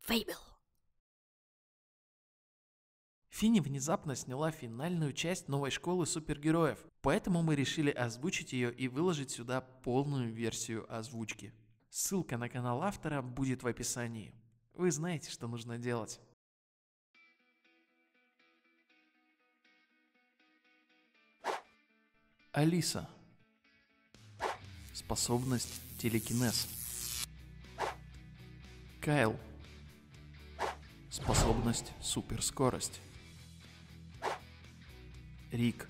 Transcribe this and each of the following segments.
Фейбл. Финни внезапно сняла финальную часть новой школы супергероев, поэтому мы решили озвучить ее и выложить сюда полную версию озвучки. Ссылка на канал автора будет в описании. Вы знаете, что нужно делать. Алиса. Способность телекинез. Кайл. Способность суперскорость. Рик.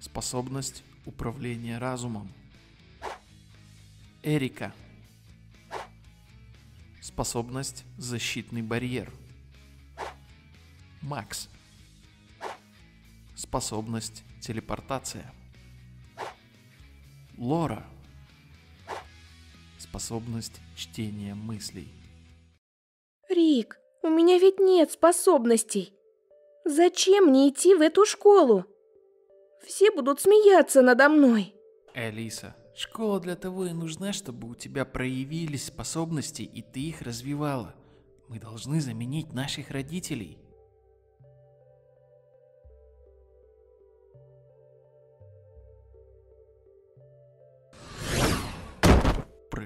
Способность управления разумом. Эрика. Способность защитный барьер. Макс. Способность телепортация. Лора. Способность чтения мыслей. Рик, у меня ведь нет способностей. Зачем мне идти в эту школу? Все будут смеяться надо мной. Алиса, школа для того и нужна, чтобы у тебя проявились способности и ты их развивала. Мы должны заменить наших родителей.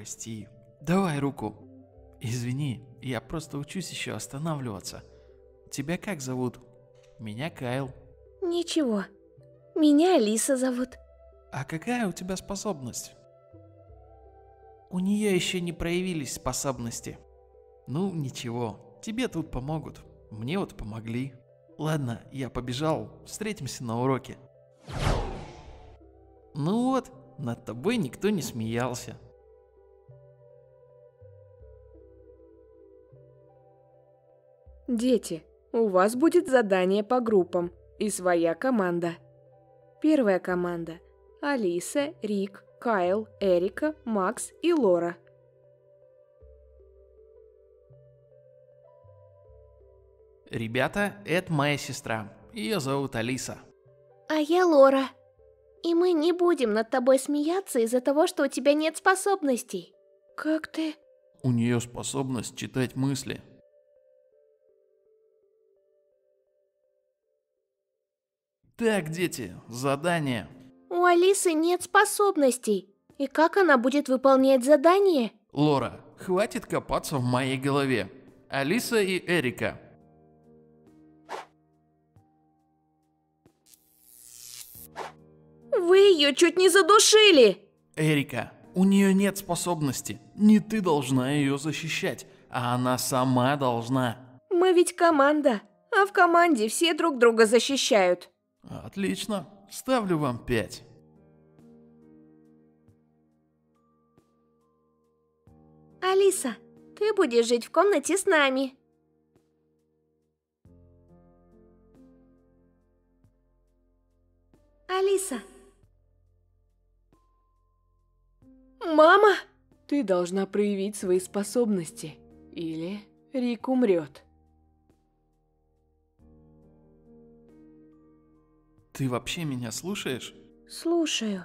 Прости. Давай руку. Извини, я просто учусь еще останавливаться. Тебя как зовут? Меня Кайл. Ничего. Меня Алиса зовут. А какая у тебя способность? У нее еще не проявились способности. Ну, ничего, тебе тут помогут. Мне вот помогли. Ладно, я побежал, встретимся на уроке. Ну вот, над тобой никто не смеялся. Дети, у вас будет задание по группам и своя команда. Первая команда – Алиса, Рик, Кайл, Эрика, Макс и Лора. Ребята, это моя сестра. Ее зовут Алиса. А я Лора. И мы не будем над тобой смеяться из-за того, что у тебя нет способностей. Как ты? У нее способность читать мысли. Так, дети, задание. У Алисы нет способностей. И как она будет выполнять задание? Лора, хватит копаться в моей голове. Алиса и Эрика. Вы ее чуть не задушили! Эрика, у нее нет способности. Не ты должна ее защищать, а она сама должна. Мы ведь команда, а в команде все друг друга защищают. Отлично. Ставлю вам пять. Алиса, ты будешь жить в комнате с нами. Алиса. Мама! Ты должна проявить свои способности, или Рик умрет. Ты вообще меня слушаешь? Слушаю.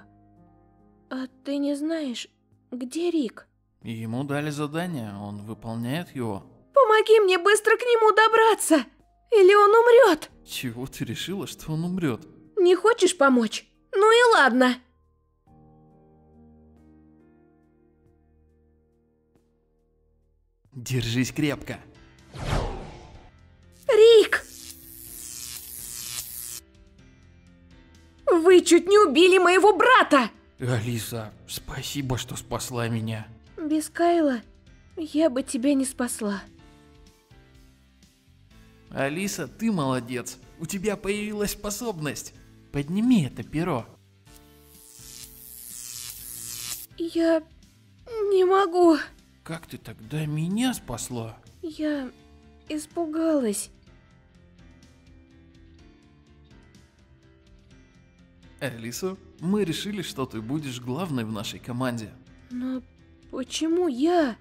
А ты не знаешь, где Рик? Ему дали задание, он выполняет его. Помоги мне быстро к нему добраться, или он умрет. Чего ты решила, что он умрет? Не хочешь помочь? Ну и ладно. Держись крепко. Рик! Вы чуть не убили моего брата! Алиса, спасибо, что спасла меня. Без Кайла я бы тебя не спасла. Алиса, ты молодец. У тебя появилась способность. Подними это перо. Я не могу. Как ты тогда меня спасла? Я испугалась. Элиса, мы решили, что ты будешь главной в нашей команде. Но почему я?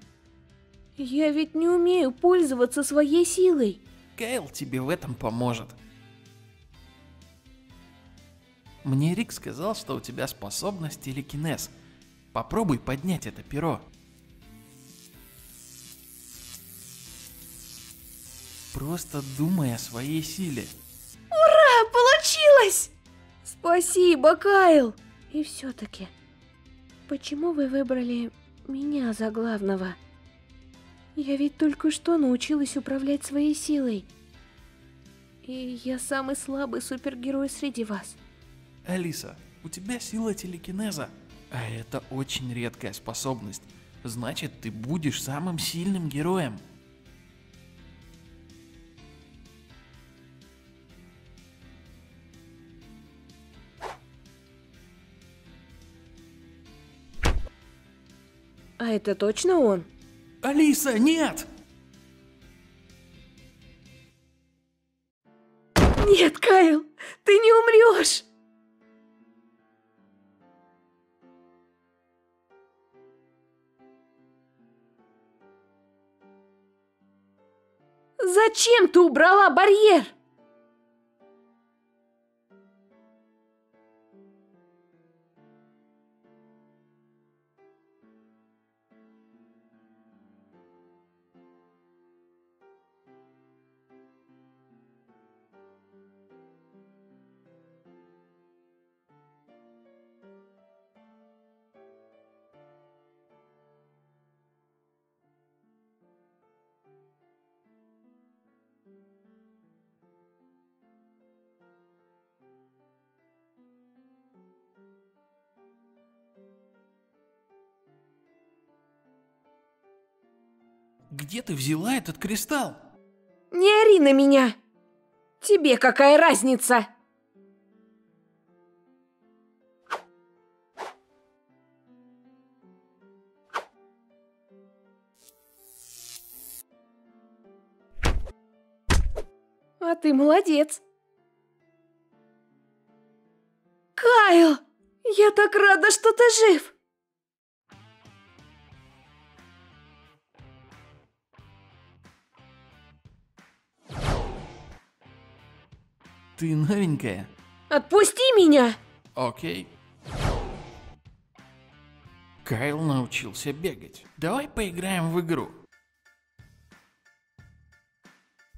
Я ведь не умею пользоваться своей силой. Кейл тебе в этом поможет. Мне Рик сказал, что у тебя способность телекинез. Попробуй поднять это перо. Просто думай о своей силе. Спасибо, Кайл! И все-таки, почему вы выбрали меня за главного? Я ведь только что научилась управлять своей силой. И я самый слабый супергерой среди вас. Алиса, у тебя сила телекинеза, а это очень редкая способность. Значит, ты будешь самым сильным героем. А это точно он? Алиса, нет! Нет, Кайл, ты не умрешь! Зачем ты убрала барьер? Где ты взяла этот кристалл? Не ори на меня! Тебе какая разница? А ты молодец. Кайл, я так рада, что ты жив. Ты новенькая? Отпусти меня! Окей. Кайл научился бегать. Давай поиграем в игру.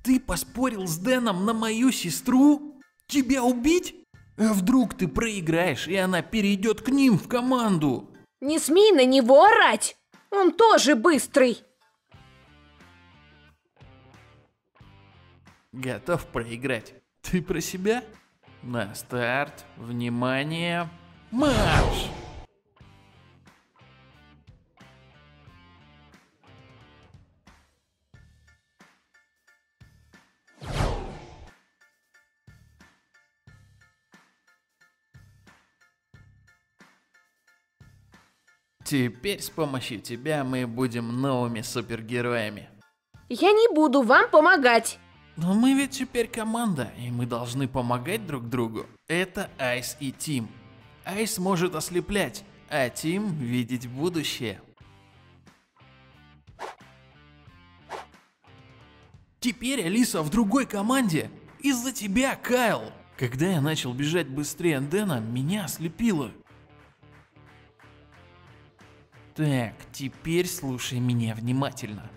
Ты поспорил с Дэном на мою сестру? Тебя убить? А вдруг ты проиграешь, и она перейдет к ним в команду? Не смей на него орать! Он тоже быстрый! Готов проиграть. Ты про себя? На старт, внимание, марш! Теперь с помощью тебя мы будем новыми супергероями. Я не буду вам помогать. Но мы ведь теперь команда, и мы должны помогать друг другу. Это Айс и Тим. Айс может ослеплять, а Тим видеть будущее. Теперь Алиса в другой команде. Из-за тебя, Кайл. Когда я начал бежать быстрее Дэна, меня ослепило. Так, теперь слушай меня внимательно.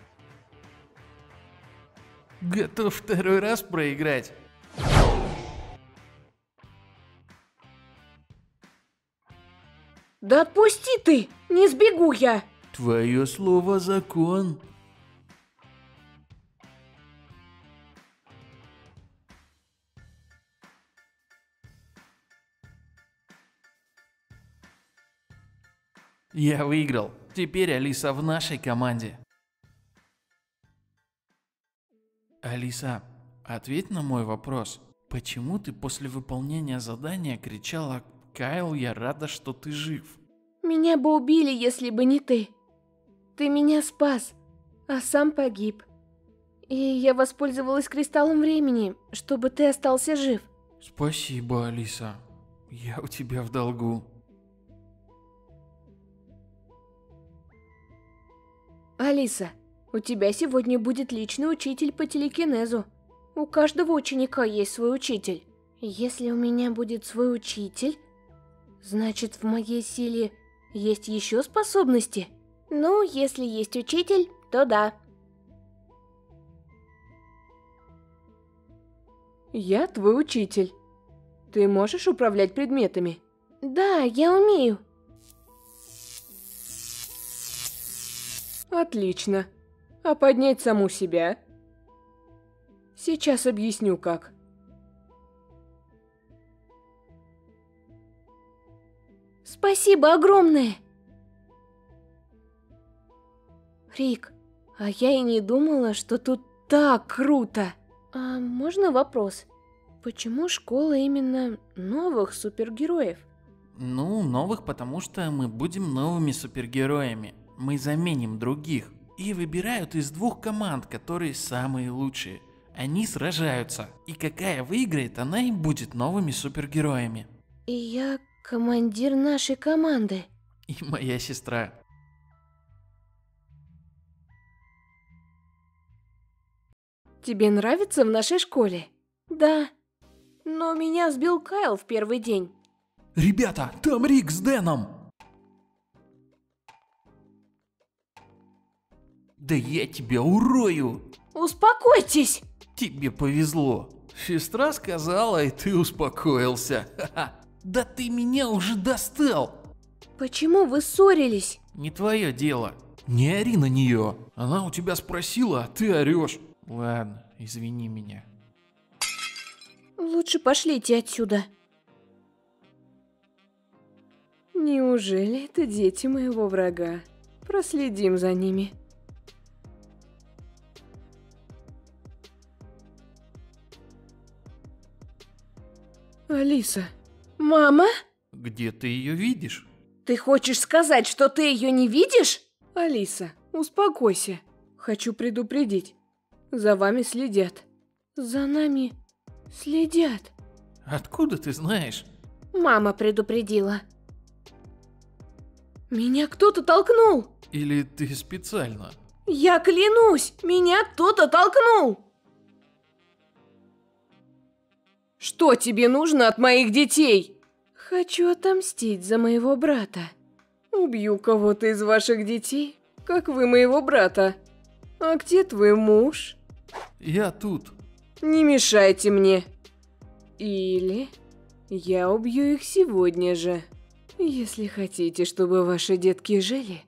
Готов второй раз проиграть? Да отпусти ты, не сбегу я. Твое слово закон. Я выиграл. Теперь Алиса в нашей команде. Алиса, ответь на мой вопрос. Почему ты после выполнения задания кричала «Кайл, я рада, что ты жив»? Меня бы убили, если бы не ты. Ты меня спас, а сам погиб. И я воспользовалась кристаллом времени, чтобы ты остался жив. Спасибо, Алиса. Я у тебя в долгу. Алиса, у тебя сегодня будет личный учитель по телекинезу. У каждого ученика есть свой учитель. Если у меня будет свой учитель, значит в моей силе есть еще способности? Ну, если есть учитель, то да. Я твой учитель. Ты можешь управлять предметами? Да, я умею. Отлично. А поднять саму себя? Сейчас объясню как. Спасибо огромное. Рик, а я и не думала, что тут так круто. А можно вопрос? Почему школа именно новых супергероев? Ну, новых, потому что мы будем новыми супергероями. Мы заменим других. И выбирают из двух команд, которые самые лучшие. Они сражаются. И какая выиграет, она и будет новыми супергероями. И я командир нашей команды. И моя сестра. Тебе нравится в нашей школе? Да. Но меня сбил Кайл в первый день. Ребята, там Рик с Дэном! Да я тебя урою! Успокойтесь! Тебе повезло. Сестра сказала, и ты успокоился. Ха-ха. Да ты меня уже достал! Почему вы ссорились? Не твое дело. Не ори на нее. Она у тебя спросила, а ты орешь. Ладно, извини меня. Лучше пошлите отсюда. Неужели это дети моего врага? Проследим за ними. Алиса, Мама? Где ты ее видишь? Ты хочешь сказать, что ты ее не видишь? Алиса, успокойся. Хочу предупредить. За вами следят. За нами следят. Откуда ты знаешь? Мама предупредила. Меня кто-то толкнул. Или ты специально? Я клянусь, меня кто-то толкнул. Что тебе нужно от моих детей? Хочу отомстить за моего брата. Убью кого-то из ваших детей, как вы моего брата. А где твой муж? Я тут. Не мешайте мне. Или я убью их сегодня же. Если хотите, чтобы ваши детки жили,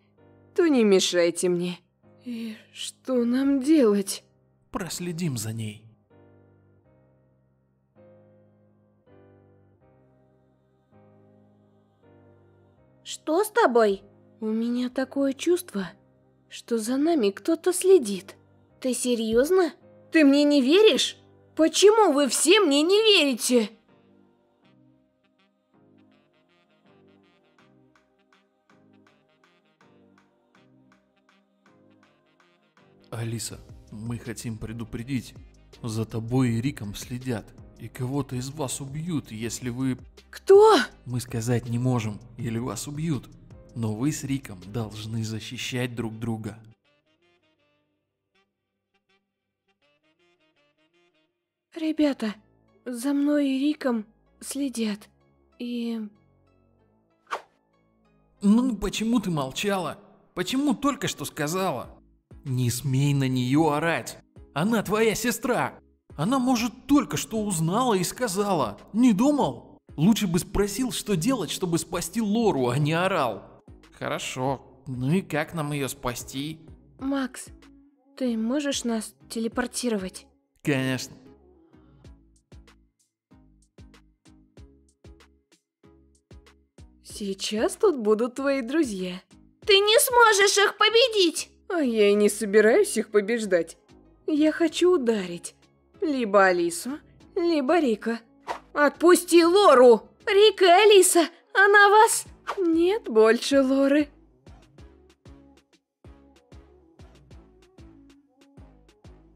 то не мешайте мне. И что нам делать? Проследим за ней. Что с тобой? У меня такое чувство, что за нами кто-то следит. Ты серьезно? Ты мне не веришь? Почему вы все мне не верите? Алиса, мы хотим предупредить. За тобой и Риком следят. И кого-то из вас убьют, если вы... Кто? Мы сказать не можем, или вас убьют. Но вы с Риком должны защищать друг друга. Ребята, за мной и Риком следят. И... Ну, почему ты молчала? Почему только что сказала? Не смей на нее орать. Она твоя сестра. Она, может, только что узнала и сказала. Не думал? Лучше бы спросил, что делать, чтобы спасти Лору, а не орал. Хорошо. Ну и как нам ее спасти? Макс, ты можешь нас телепортировать? Конечно. Сейчас тут будут твои друзья. Ты не сможешь их победить! А я и не собираюсь их побеждать. Я хочу ударить. Либо Алису, либо Рика. Отпусти Лору! Рика и Алиса, она вас... Нет больше Лоры.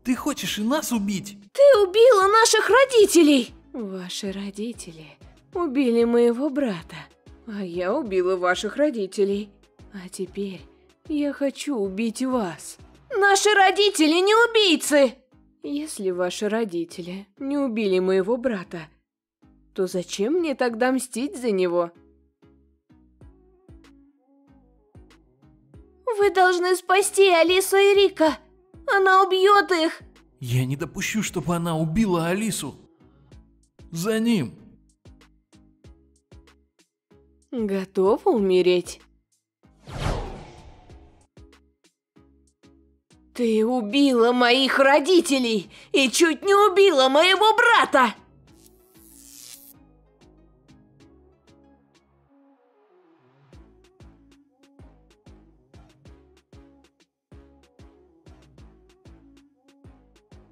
Ты хочешь и нас убить? Ты убила наших родителей! Ваши родители убили моего брата, а я убила ваших родителей. А теперь я хочу убить вас. Наши родители не убийцы! Если ваши родители не убили моего брата, то зачем мне тогда мстить за него? Вы должны спасти Алису и Рика. Она убьет их. Я не допущу, чтобы она убила Алису. За ним. Готова умереть? Ты убила моих родителей и чуть не убила моего брата!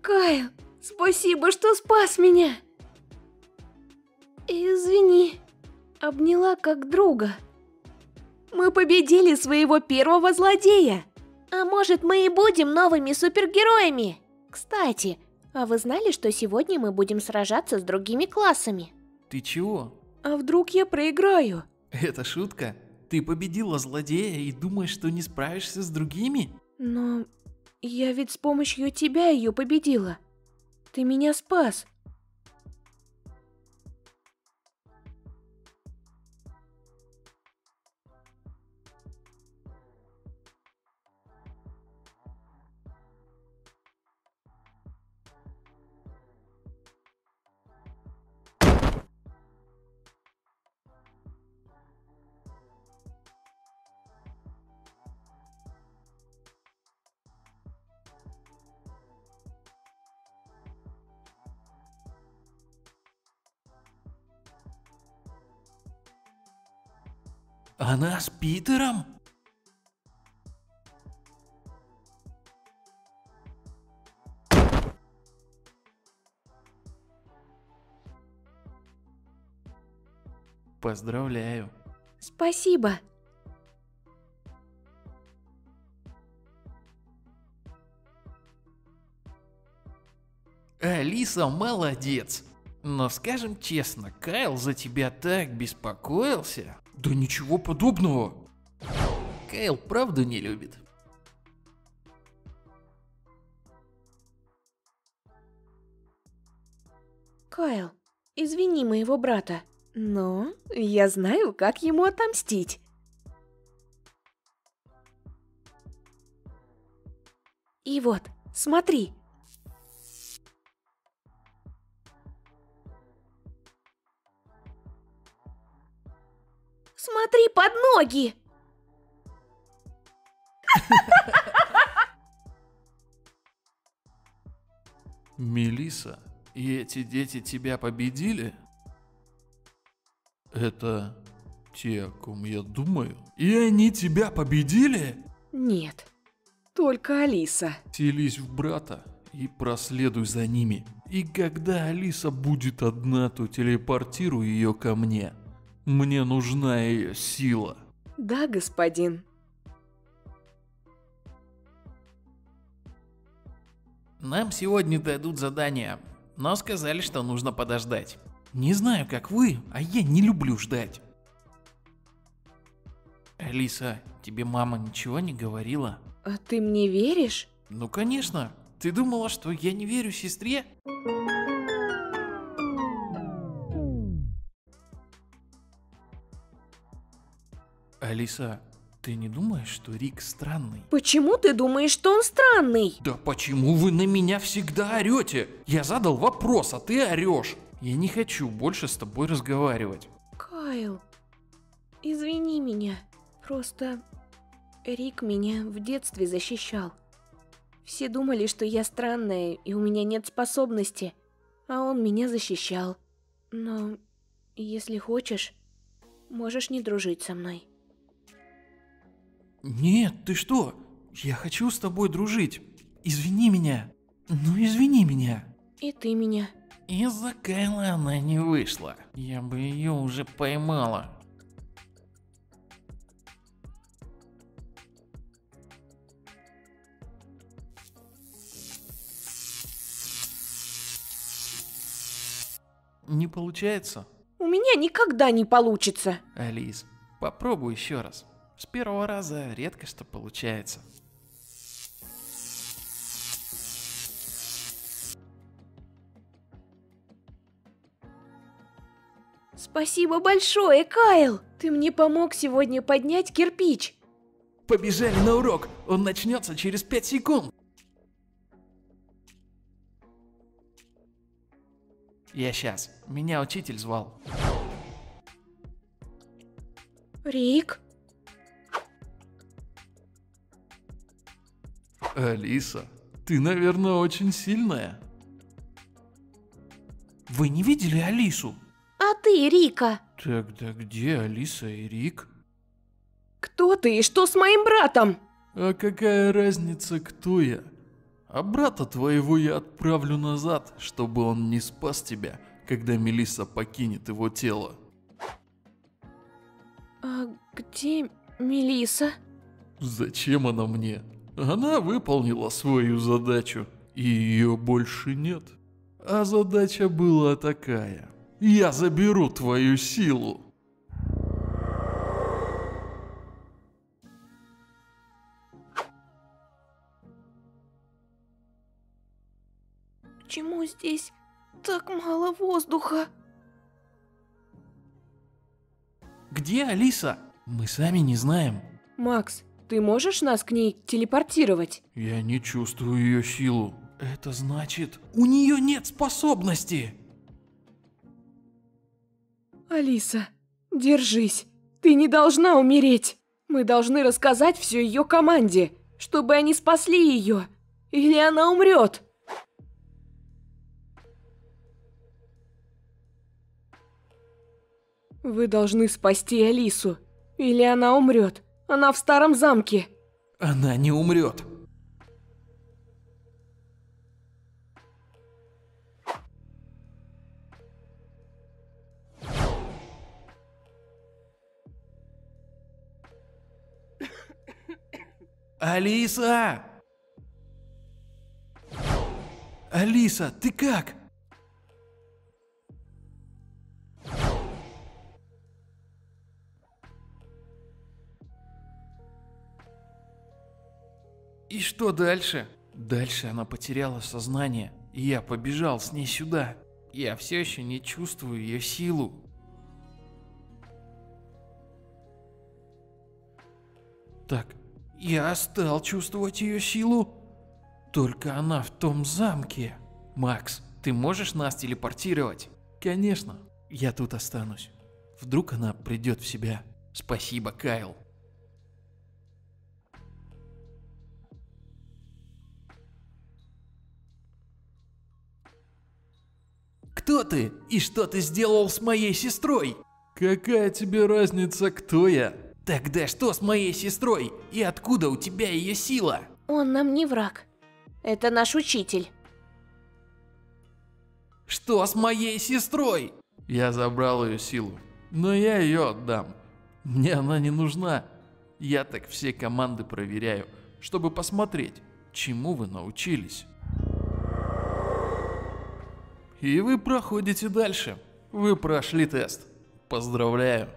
Кайл, спасибо, что спас меня. Извини, обняла как друга. Мы победили своего первого злодея. А может, мы и будем новыми супергероями? Кстати, а вы знали, что сегодня мы будем сражаться с другими классами? Ты чего? А вдруг я проиграю? Это шутка? Ты победила злодея и думаешь, что не справишься с другими? Но я ведь с помощью тебя ее победила. Ты меня спас. Она с Питером? Поздравляю. Спасибо. Алиса молодец. Но скажем честно, Кайл за тебя так беспокоился. Да ничего подобного. Кайл правду не любит. Кайл, извини моего брата, но я знаю, как ему отомстить. И вот, смотри. Смотри под ноги! Мелиса, и эти дети тебя победили? Это те, о ком я думаю? И они тебя победили? Нет, только Алиса. Селись в брата и проследуй за ними. И когда Алиса будет одна, то телепортируй ее ко мне. Мне нужна ее сила. Да, господин. Нам сегодня дадут задание, но сказали, что нужно подождать. Не знаю, как вы, а я не люблю ждать. Алиса, тебе мама ничего не говорила? А ты мне веришь? Ну конечно. Ты думала, что я не верю сестре? Алиса, ты не думаешь, что Рик странный? Почему ты думаешь, что он странный? Да почему вы на меня всегда орете? Я задал вопрос, а ты орешь. Я не хочу больше с тобой разговаривать. Кайл, извини меня. Просто Рик меня в детстве защищал. Все думали, что я странная и у меня нет способности, а он меня защищал. Но если хочешь, можешь не дружить со мной. Нет, ты что? Я хочу с тобой дружить. Извини меня. Ну извини меня. И ты меня. Из-за Кайла она не вышла. Я бы ее уже поймала. Не получается? У меня никогда не получится. Алис, попробуй еще раз. С первого раза редко что получается. Спасибо большое, Кайл! Ты мне помог сегодня поднять кирпич. Побежали на урок, он начнется через 5 секунд. Я сейчас. Меня учитель звал. Рик? Алиса, ты, наверное, очень сильная. Вы не видели Алису? А ты, Рика? Тогда где Алиса и Рик? Кто ты и что с моим братом? А какая разница, кто я? А брата твоего я отправлю назад, чтобы он не спас тебя, когда Мелисса покинет его тело. А где Мелиса? Зачем она мне? Она выполнила свою задачу, и ее больше нет. А задача была такая. Я заберу твою силу. Почему здесь так мало воздуха? Где Алиса? Мы сами не знаем. Макс, ты можешь нас к ней телепортировать? Я не чувствую ее силу. Это значит, у нее нет способности. Алиса, держись. Ты не должна умереть. Мы должны рассказать все ее команде, чтобы они спасли ее. Или она умрет. Вы должны спасти Алису. Или она умрет. Она в старом замке. Она не умрет. Алиса! Алиса, ты как? Что дальше? Дальше она потеряла сознание, и я побежал с ней сюда. Я все еще не чувствую ее силу. Так, я стал чувствовать ее силу. Только она в том замке. Макс, ты можешь нас телепортировать? Конечно, я тут останусь. Вдруг она придет в себя. Спасибо, Кайл. Кто ты и что ты сделал с моей сестрой? Какая тебе разница, кто я? Тогда что с моей сестрой? И откуда у тебя ее сила? Он нам не враг. Это наш учитель. Что с моей сестрой? Я забрал ее силу, но я ее отдам. Мне она не нужна. Я так все команды проверяю, чтобы посмотреть, чему вы научились. И вы проходите дальше. Вы прошли тест. Поздравляю.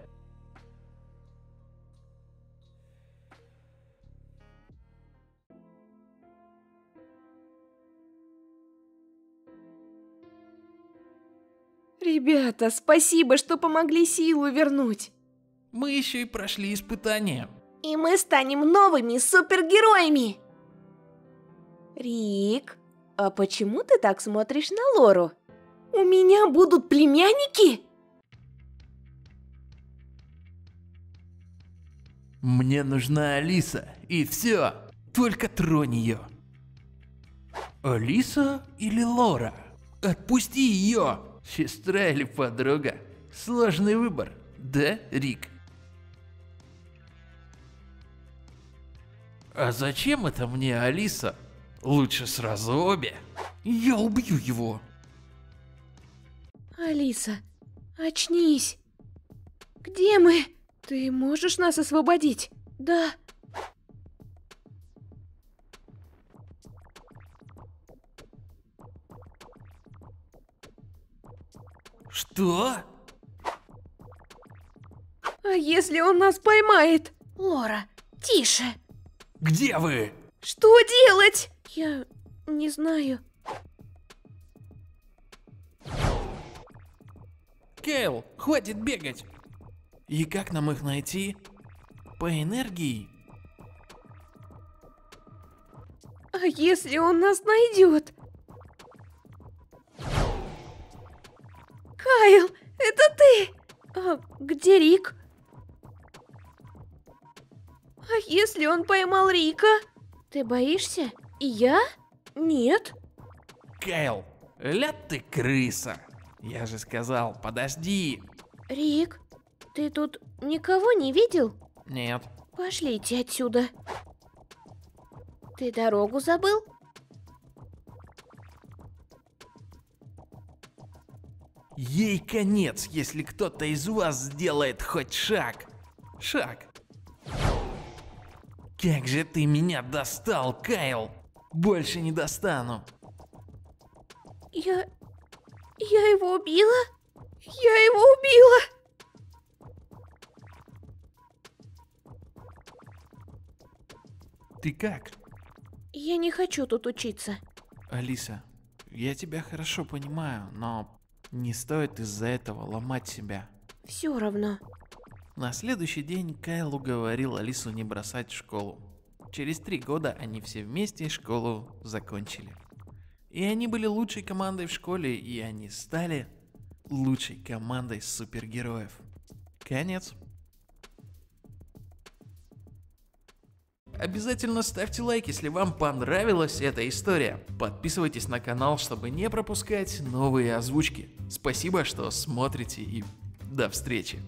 Ребята, спасибо, что помогли силу вернуть. Мы еще и прошли испытания. И мы станем новыми супергероями. Рик, а почему ты так смотришь на Лору? У меня будут племянники? Мне нужна Алиса, и все. Только тронь ее. Алиса или Лора? Отпусти ее! Сестра или подруга? Сложный выбор, да, Рик? А зачем это мне Алиса? Лучше сразу обе. Я убью его. Алиса, очнись. Где мы? Ты можешь нас освободить? Да. Что? А если он нас поймает? Лора, тише. Где вы? Что делать? Я не знаю. Кейл, хватит бегать. И как нам их найти? По энергии? А если он нас найдет? Кайл, это ты! А где Рик? А если он поймал Рика? Ты боишься? И я? Нет. Кайл, ля ты крыса. Я же сказал, подожди. Рик, ты тут никого не видел? Нет. Пошлите отсюда. Ты дорогу забыл? Ей конец, если кто-то из вас сделает хоть шаг. Шаг. Как же ты меня достал, Кайл! Больше не достану. Я... Я его убила? Я его убила! Ты как? Я не хочу тут учиться. Алиса, я тебя хорошо понимаю, но не стоит из-за этого ломать себя. Все равно. На следующий день Кайл уговорил Алису не бросать школу. Через три года они все вместе школу закончили. И они были лучшей командой в школе, и они стали лучшей командой супергероев. Конец. Обязательно ставьте лайк, если вам понравилась эта история. Подписывайтесь на канал, чтобы не пропускать новые озвучки. Спасибо, что смотрите и до встречи.